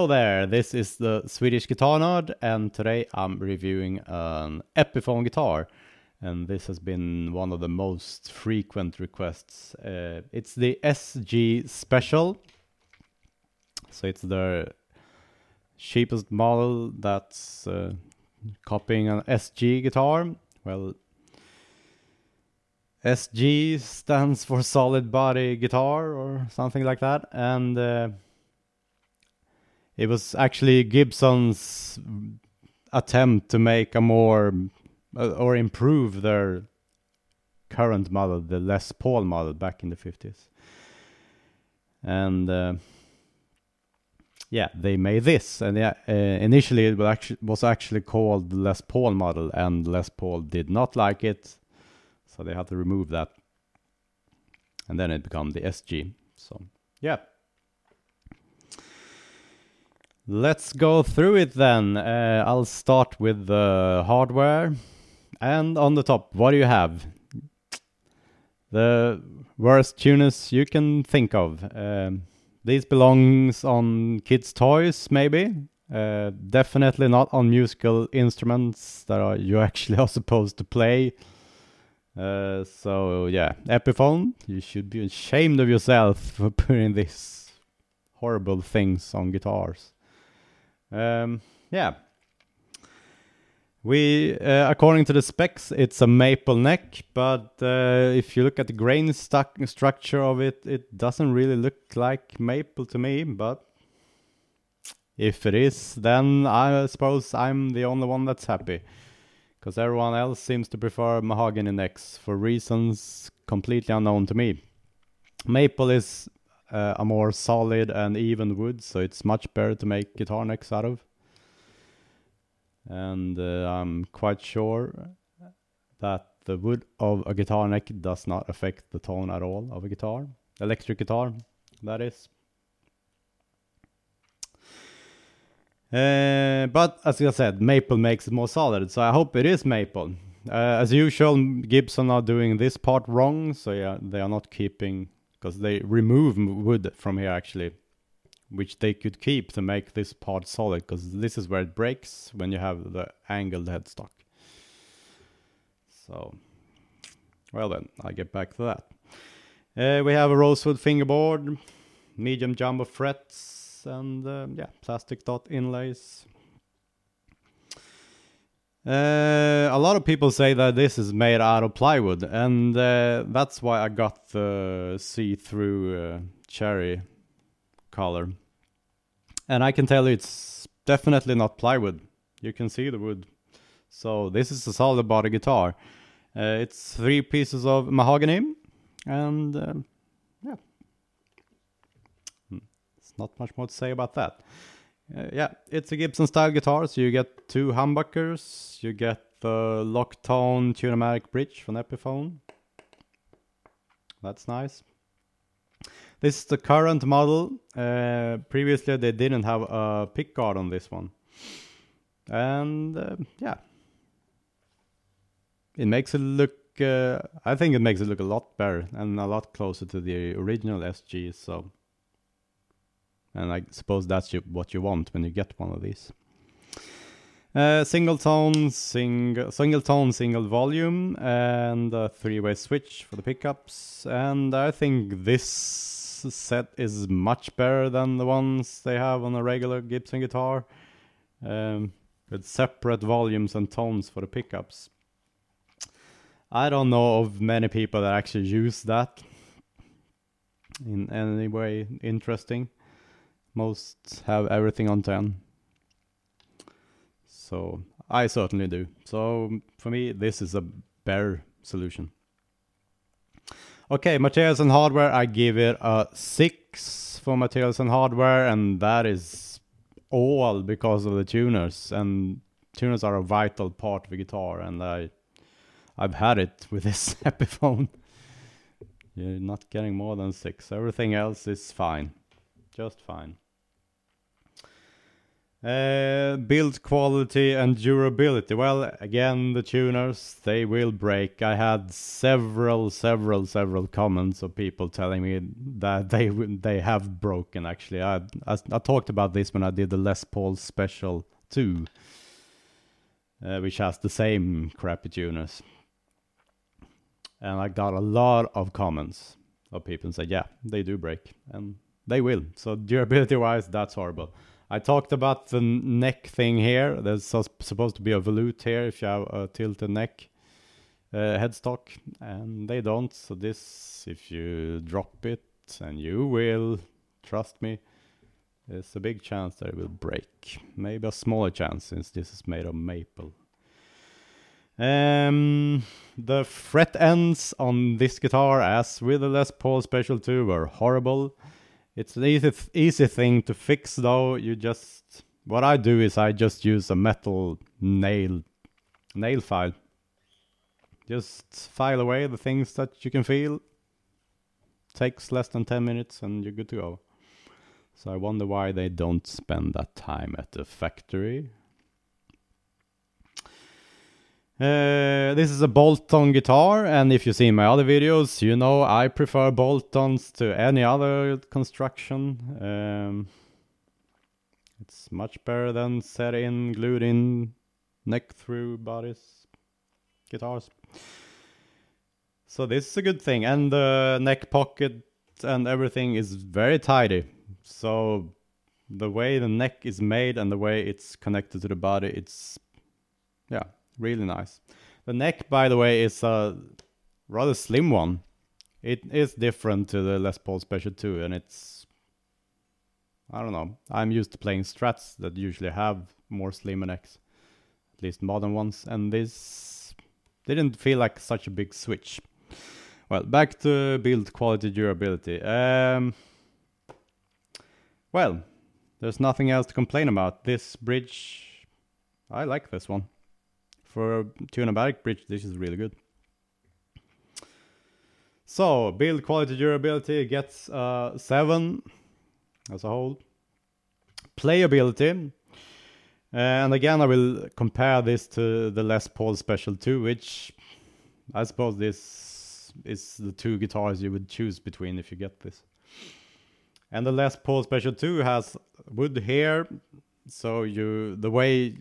Hello there, this is the Swedish Guitar Nerd, and today I'm reviewing an Epiphone guitar. And this has been one of the most frequent requests. Uh, it's the SG Special. So it's the cheapest model that's uh, copying an SG guitar. Well, SG stands for solid body guitar or something like that. And uh, it was actually Gibson's attempt to make a more uh, or improve their current model, the Les Paul model back in the 50s. And uh, yeah, they made this, and yeah, uh, initially it was actually, was actually called the Les Paul model, and Les Paul did not like it, so they had to remove that, and then it became the SG. So yeah, let's go through it then. Uh, I'll start with the hardware, and on the top, what do you have? The worst tuners you can think of. Um, these belongs on kids' toys, maybe. Uh, definitely not on musical instruments that are, you actually are supposed to play. Uh, so yeah, Epiphone, you should be ashamed of yourself for putting these horrible things on guitars. Um, yeah. We, uh, according to the specs, it's a maple neck, but uh, if you look at the grain stu- structure of it, it doesn't really look like maple to me. But if it is, then I suppose I'm the only one that's happy, because everyone else seems to prefer mahogany necks for reasons completely unknown to me. Maple is uh, a more solid and even wood, so it's much better to make guitar necks out of and uh, I'm quite sure that the wood of a guitar neck does not affect the tone at all of a guitar, electric guitar, that is. Uh, but as I said, maple makes it more solid, so I hope it is maple. Uh, as usual, Gibson are doing this part wrong, so yeah, they are not keeping because they remove wood from here actually which they could keep to make this part solid because this is where it breaks when you have the angled headstock. So, well then, I'll get back to that. Uh, we have a rosewood fingerboard, medium jumbo frets, and uh, yeah, plastic dot inlays. Uh, a lot of people say that this is made out of plywood, and uh, that's why I got the see-through uh, cherry color. And I can tell you it's definitely not plywood. You can see the wood. So this is a solid body guitar. Uh, it's three pieces of mahogany and uh, yeah. It's not much more to say about that. Uh, yeah, it's a Gibson style guitar, so you get two humbuckers, you get the Locktone Tune-o-matic bridge from Epiphone. That's nice. This is the current model. Uh, previously, they didn't have a pickguard on this one. And uh, yeah, it makes it look, I think it makes it look a lot better and a lot closer to the original SG. So, and I suppose that's what you want when you get one of these. Uh, single tone, sing, single tone, single volume, and a three-way switch for the pickups. And I think this set is much better than the ones they have on a regular Gibson guitar, um, with separate volumes and tones for the pickups. I don't know of many people that actually use that in any way interesting. Most have everything on 10. So I certainly do. So for me, this is a better solution. Okay, materials and hardware, I give it a 6 for materials and hardware, and that is all because of the tuners. And tuners are a vital part of a guitar, and I, I've had it with this Epiphone. You're not getting more than 6. Everything else is fine. Just fine. Uh, build quality and durability. Well, again, the tuners they will break. I had several, several, several comments of people telling me that they they have broken. Actually, I, I, I talked about this when I did the Les Paul Special Two, uh, which has the same crappy tuners, and I got a lot of comments of people saying, "Yeah, they do break, and they will." So durability wise, that's horrible. I talked about the neck thing here. There's supposed to be a volute here if you have a tilted neck uh, headstock, and they don't. So this, if you drop it, and you will, trust me, there's a big chance that it will break. Maybe a smaller chance since this is made of maple. Um, the fret ends on this guitar, as with the Les Paul Special 2, were horrible. It's an easy, easy thing to fix though. You just, what I do is I just use a metal nail, nail file. Just file away the things that you can feel. Takes less than 10 minutes and you're good to go. So I wonder why they don't spend that time at the factory. Uh, this is a bolt-on guitar, and if you see my other videos, you know I prefer bolt-ons to any other construction. Um, it's much better than set-in, glued-in, neck-through bodies, guitars. So this is a good thing, and the neck pocket and everything is very tidy. So the way the neck is made and the way it's connected to the body, it's yeah, really nice. The neck, by the way, is a rather slim one. It is different to the Les Paul Special 2, and it's I don't know. I'm used to playing strats that usually have more slim necks, at least modern ones, and this didn't feel like such a big switch. Well, back to build quality durability. Um, well, there's nothing else to complain about. This bridge, I like this one. For a Tune-o-matic bridge, this is really good. So, build quality durability gets uh, 7 as a whole. Playability. And again, I will compare this to the Les Paul Special 2, which I suppose this is the two guitars you would choose between if you get this. And the Les Paul Special 2 has wood here, so you the way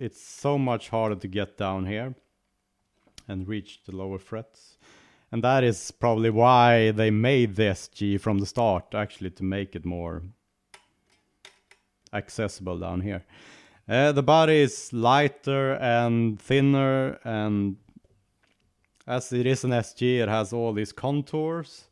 it's so much harder to get down here and reach the lower frets. And that is probably why they made the SG from the start, actually to make it more accessible down here. Uh, the body is lighter and thinner, and as it is an SG, it has all these contours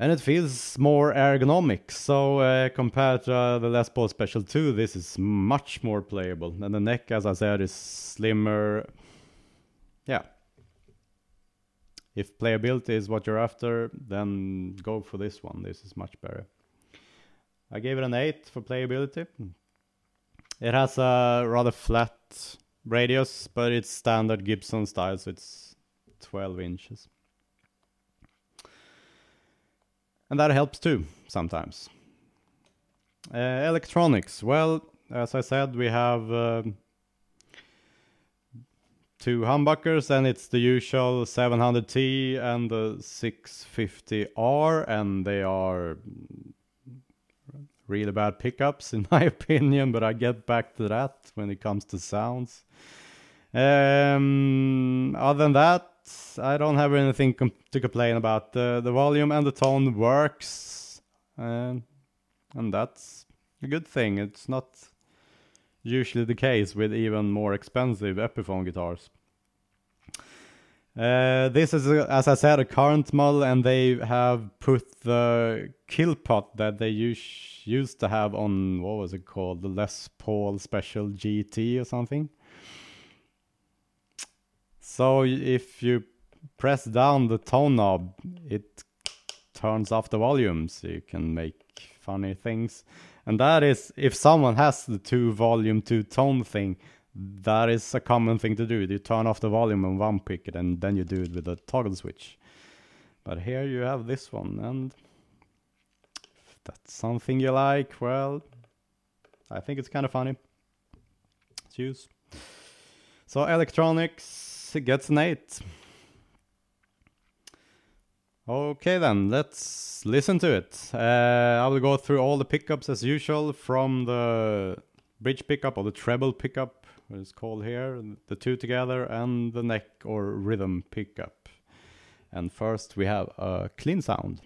and it feels more ergonomic. So uh, compared to uh, the Les Paul Special 2, this is much more playable. And the neck, as I said, is slimmer. Yeah. If playability is what you're after, then go for this one. This is much better. I gave it an 8 for playability. It has a rather flat radius, but it's standard Gibson style, so it's 12 inches. And that helps too sometimes. Uh, electronics, well, as I said, we have uh, two humbuckers, and it's the usual 700T and the 650R, and they are really bad pickups in my opinion, but I get back to that when it comes to sounds. Um, other than that, I don't have anything to complain about. The the volume and the tone works, uh, and that's a good thing. It's not usually the case with even more expensive Epiphone guitars. Uh, this is, a, as I said, a current model, and they have put the kill pot that they us- used to have on what was it called, the Les Paul Special GT or something. So if you press down the tone knob, it turns off the volume, so you can make funny things. And that is, if someone has the two volume, two tone thing, that is a common thing to do. You turn off the volume on one pickup and then you do it with a toggle switch. But here you have this one, and if that's something you like, well, I think it's kind of funny to use. So electronics gets an 8. Okay then, let's listen to it. Uh, I will go through all the pickups as usual from the bridge pickup or the treble pickup, what it's called here, the two together, and the neck or rhythm pickup. And first we have a clean sound.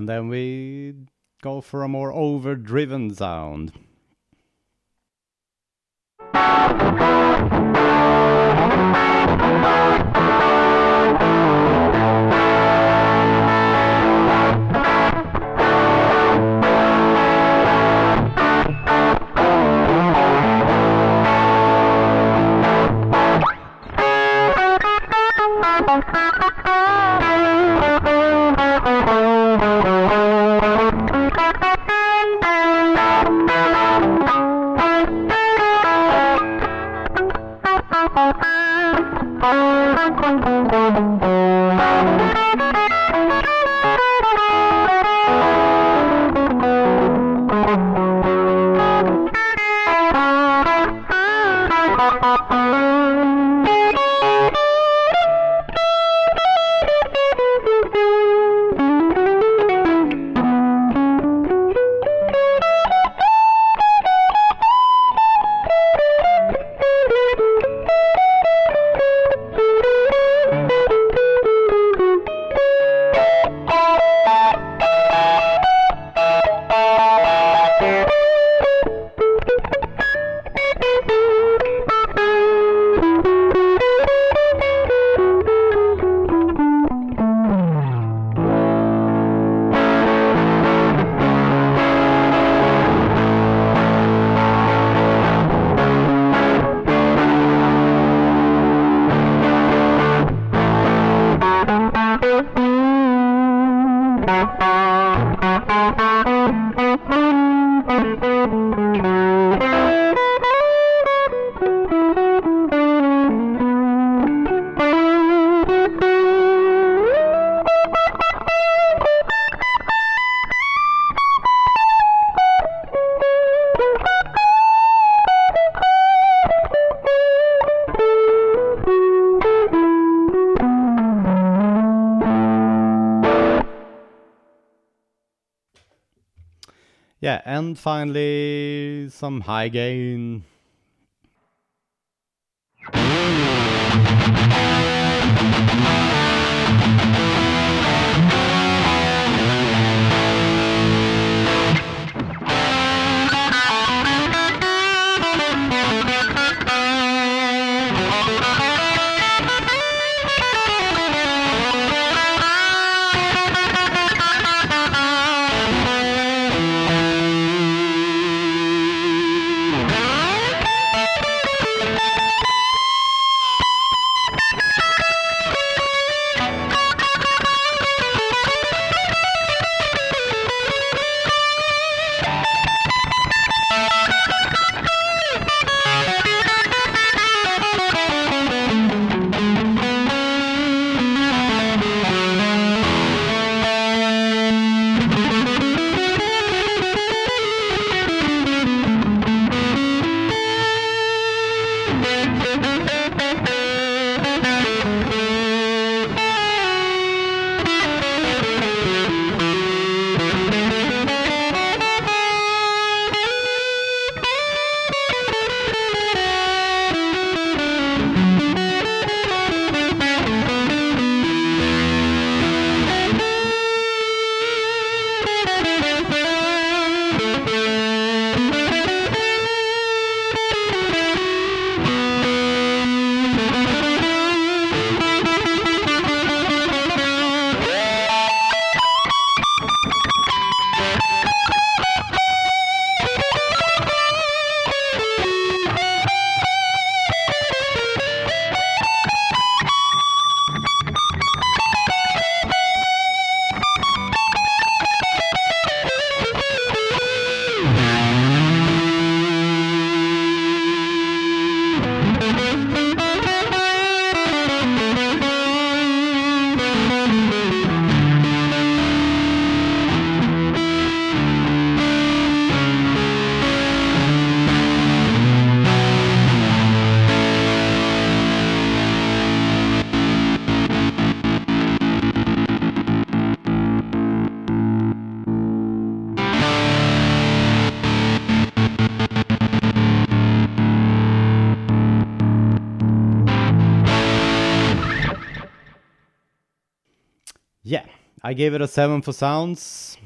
And then we go for a more overdriven sound. Yeah, and finally some high gain. Yeah, I gave it a 7 for sounds.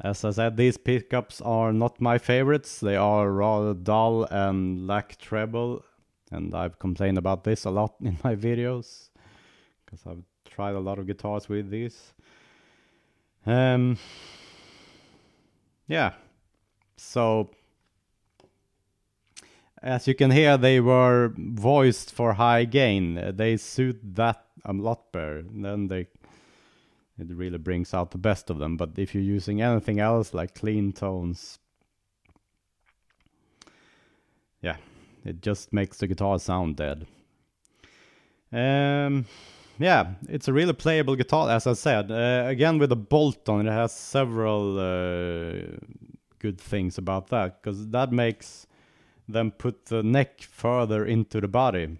As I said, these pickups are not my favorites. They are rather dull and lack treble. And I've complained about this a lot in my videos. Because I've tried a lot of guitars with these. Um, yeah. So, as you can hear, they were voiced for high gain. They suit that a lot better. Then they it really brings out the best of them. But if you're using anything else like clean tones, yeah, it just makes the guitar sound dead. Um, yeah, it's a really playable guitar, as I said. Uh, again, with the bolt-on, it has several uh, good things about that because that makes them put the neck further into the body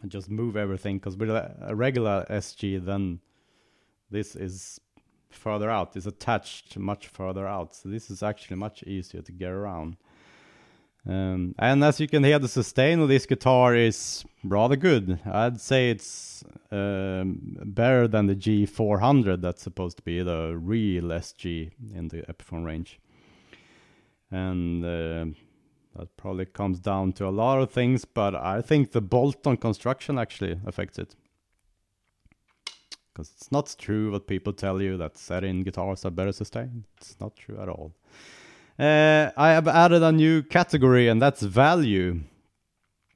and just move everything. Because with a regular SG, then this is further out, it's attached much further out. So this is actually much easier to get around. Um, and as you can hear, the sustain of this guitar is rather good. I'd say it's um, better than the G400 that's supposed to be the real SG in the Epiphone range. And uh, that probably comes down to a lot of things, but I think the bolt-on construction actually affects it. Because it's not true what people tell you that set-in guitars are better sustained. It's not true at all. Uh, I have added a new category, and that's value.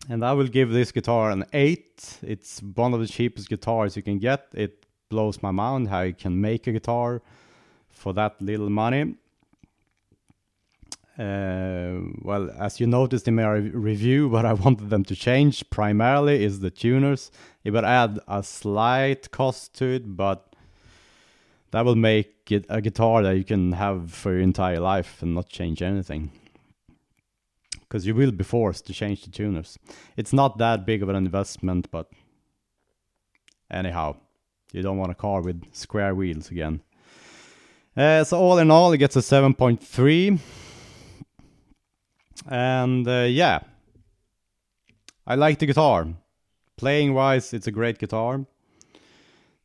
And I will give this guitar an 8. It's one of the cheapest guitars you can get. It blows my mind how you can make a guitar for that little money. Uh, well, as you noticed in my re review, what I wanted them to change primarily is the tuners. It would add a slight cost to it, but that will make it a guitar that you can have for your entire life and not change anything. Because you will be forced to change the tuners. It's not that big of an investment, but anyhow, you don't want a car with square wheels again. Uh, so all in all, it gets a 7.3. And uh, yeah, I like the guitar. Playing wise, it's a great guitar.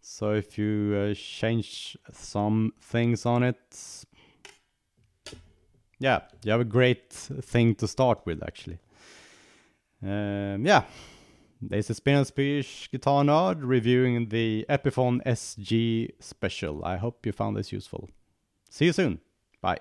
So if you uh, change some things on it, yeah, you have a great thing to start with actually. Um, yeah, this is the Swedish Guitar Nerd reviewing the Epiphone SG Special. I hope you found this useful. See you soon. Bye.